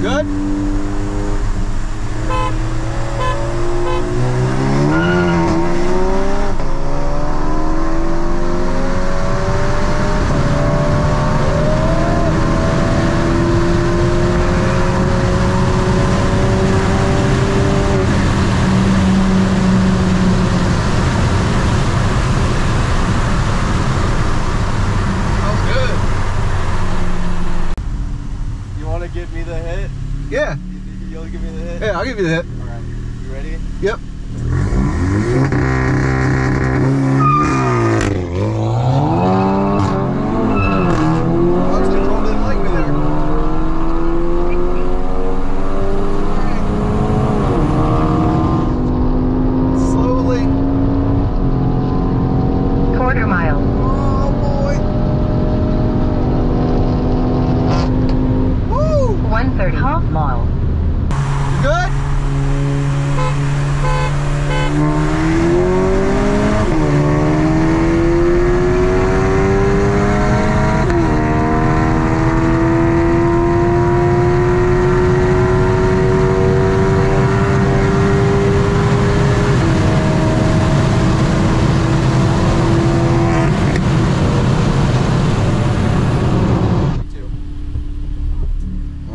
Good? Sounds good. You want to give me the hit? Yeah. You- You'll give me the hit? Yeah, I'll give you the hit. All right. You ready? Yep. Launch control didn't like me there. Slowly. Quarter mile. 130. Half mile. You good?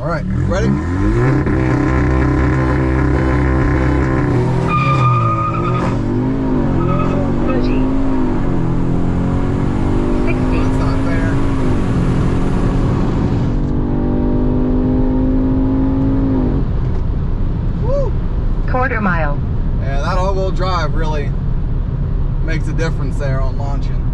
All right, ready? Thirty. Sixty. That's not fair. Woo! Quarter mile. Yeah, that all-wheel drive really makes a difference there on launching.